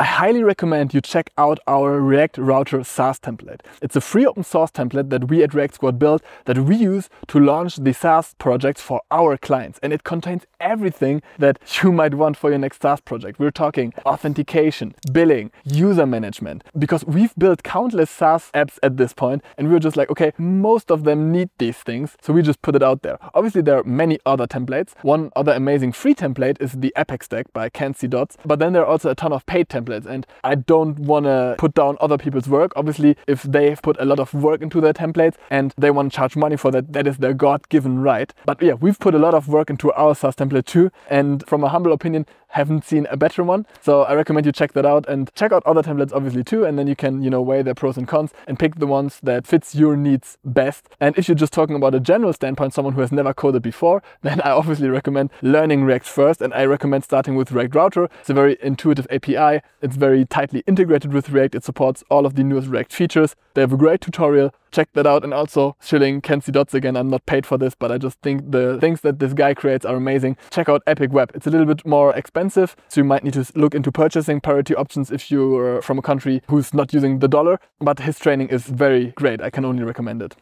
I highly recommend you check out our React Router SaaS template. It's a free open source template that we at React Squad built that we use to launch the SaaS projects for our clients. And it contains everything that you might want for your next SaaS project. We're talking authentication, billing, user management, because we've built countless SaaS apps at this point and we were just like, okay, most of them need these things. So we just put it out there. Obviously, there are many other templates. One other amazing free template is the Epic Stack by Kent C. Dodds. But then there are also a ton of paid templates. And I don't want to put down other people's work. Obviously, if they've put a lot of work into their templates and they want to charge money for that, that is their God given right. But yeah, we've put a lot of work into our SaaS template too. And from a humble opinion, haven't seen a better one. So I recommend you check that out and check out other templates obviously too. And then you can, you know, weigh their pros and cons and pick the ones that fits your needs best. And if you're just talking about a general standpoint, someone who has never coded before, then I obviously recommend learning React first. And I recommend starting with React Router. It's a very intuitive API. It's very tightly integrated with React. It supports all of the newest React features. They have a great tutorial check that out. And also shilling Kent C. Dodds again. I'm not paid for this, but I just think the things that this guy creates are amazing. Check out Epic Web. It's a little bit more expensive, so you might need to look into purchasing parity options if you're from a country who's not using the dollar. But his training is very great. I can only recommend it.